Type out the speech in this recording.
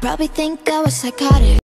probably think I was psychotic.